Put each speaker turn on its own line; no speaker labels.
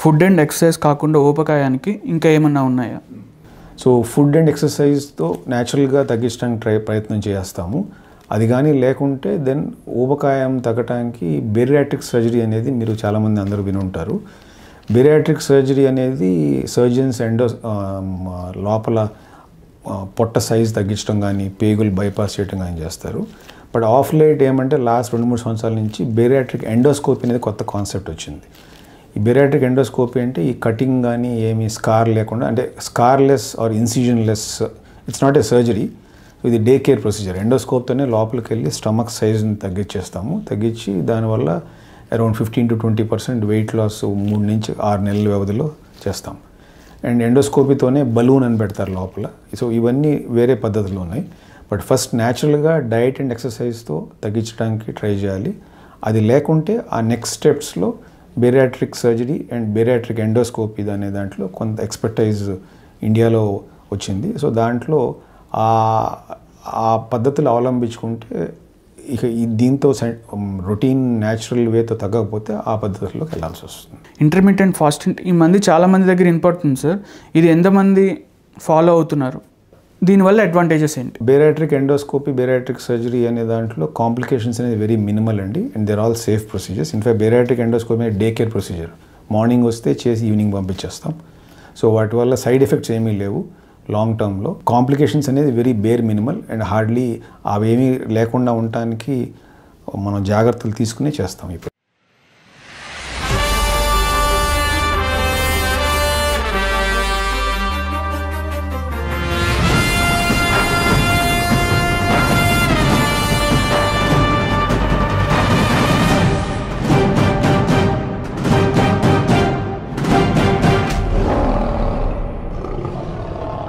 Food and exercise కాకుండా ఊబకాయానికి ఇంకా ఏమన్నా ఉన్నాయా?
సో ఫుడ్ అండ్ ఎక్సర్సైజ్తో న్యాచురల్గా తగ్గించడానికి ట్రై ప్రయత్నం చేస్తాము. అది కానీ లేకుంటే దెన్ ఊబకాయం తగ్గటానికి బెరియాట్రిక్ సర్జరీ అనేది మీరు చాలామంది అందరూ విని ఉంటారు బెరియాట్రిక్ సర్జరీ అనేది సర్జన్స్ ఎండో లోపల పొట్ట సైజ్ తగ్గించడం కానీ పేగులు బైపాస్ చేయడం కానీ చేస్తారు. బట్ ఆఫ్ లేట్ ఏమంటే లాస్ట్ రెండు మూడు సంవత్సరాల నుంచి బెరియాట్రిక్ ఎండోస్కోపీ అనేది కొత్త కాన్సెప్ట్ వచ్చింది. ఈ బెరియాట్రిక్ ఎండోస్కోపీ అంటే ఈ కటింగ్ కానీ ఏమి స్కార్ లేకుండా అంటే scarless or incision less it's not a surgery ఇది డే కేర్ ప్రొసీజర్ ఎండోస్కోప్తోనే లోపలికి వెళ్ళి స్టమక్ సైజ్ని తగ్గించేస్తాము. తగ్గించి దానివల్ల around fifteen to twenty percent weight loss మూడు నుంచి ఆరు నెలల వ్యవధిలో చేస్తాం. అండ్ ఎండోస్కోపీతోనే బలూన్ అని పెడతారు లోపల. సో ఇవన్నీ వేరే పద్ధతులు ఉన్నాయి. బట్ ఫస్ట్ న్యాచురల్గా డయట్ అండ్ ఎక్సర్సైజ్తో తగ్గించడానికి ట్రై చేయాలి. అది లేకుంటే ఆ next స్టెప్స్లో bariatric surgery and bariatric endoscopy అనే దాంట్లో కొంత ఎక్స్పర్టైజ్ ఇండియాలో వచ్చింది. సో దాంట్లో ఆ ఆ పద్ధతులు అవలంబించుకుంటే ఇక దీంతో రొటీన్ న్యాచురల్ వేతో తగ్గకపోతే ఆ పద్ధతుల్లోకి వెళ్ళాల్సి వస్తుంది.
ఇంటర్మీడియట్ ఫాస్టింగ్ ఈ మంది చాలామంది దగ్గర ఇంపార్టెంట్ సార్ ఇది ఎంతమంది ఫాలో అవుతున్నారు? దీనివల్ల అడ్వాంటేజెస్ ఏంటి?
బేరాట్రిక్ ఎండోస్కోపీ బేరాట్రిక్ సర్జరీ అనే దాంట్లో కాంప్లికేషన్స్ అనేది వెరీ మినిమల్ అండి. And there all safe procedures in fact bariatric endoscopy అనేది డే కేర్ ప్రొసీజర్ మార్నింగ్ వస్తే చేసి ఈవినింగ్ పంపించేస్తాం. సో వాటి వల్ల సైడ్ ఎఫెక్ట్స్ ఏమీ లేవు. లాంగ్ టర్మ్లో కాంప్లికేషన్స్ అనేది very bare minimal and hardly అవేమీ లేకుండా ఉండటానికి మనం జాగ్రత్తలు తీసుకునే చేస్తాం ఇప్పుడు.